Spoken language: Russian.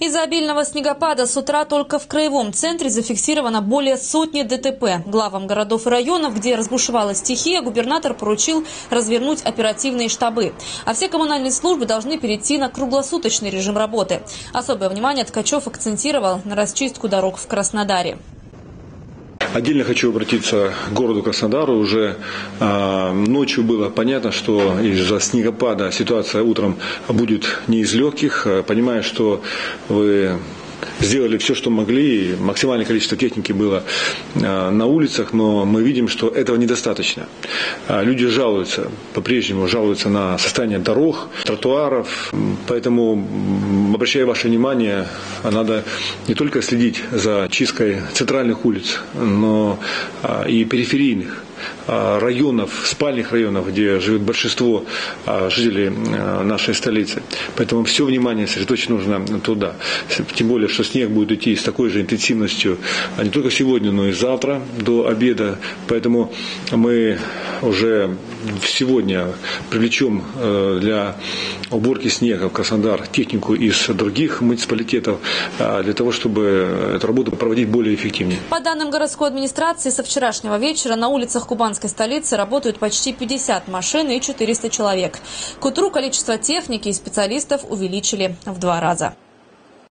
Из-за обильного снегопада с утра только в краевом центре зафиксировано более сотни ДТП. Главам городов и районов, где разбушевалась стихия, губернатор поручил развернуть оперативные штабы. А все коммунальные службы должны перейти на круглосуточный режим работы. Особое внимание Ткачев акцентировал на расчистку дорог в Краснодаре. Отдельно хочу обратиться к городу Краснодару. Уже э, ночью было понятно, что из-за снегопада ситуация утром будет не из легких. Понимаю, что вы сделали все, что могли. Максимальное количество техники было а, на улицах, но мы видим, что этого недостаточно. А, люди жалуются, по-прежнему жалуются на состояние дорог, тротуаров. Поэтому, обращаю ваше внимание, надо не только следить за чисткой центральных улиц, но а, и периферийных районов, спальных районов, где живет большинство жителей нашей столицы. Поэтому все внимание сосредоточить нужно туда. Тем более, что снег будет идти с такой же интенсивностью, а не только сегодня, но и завтра до обеда. Поэтому мы уже сегодня привлечем э, для уборки снега в Краснодар технику из других муниципалитетов а, для того, чтобы эту работу проводить более эффективнее. По данным городской администрации, со вчерашнего вечера на улицах кубанской столицы работают почти 50 машин и 400 человек. К утру количество техники и специалистов увеличили в два раза.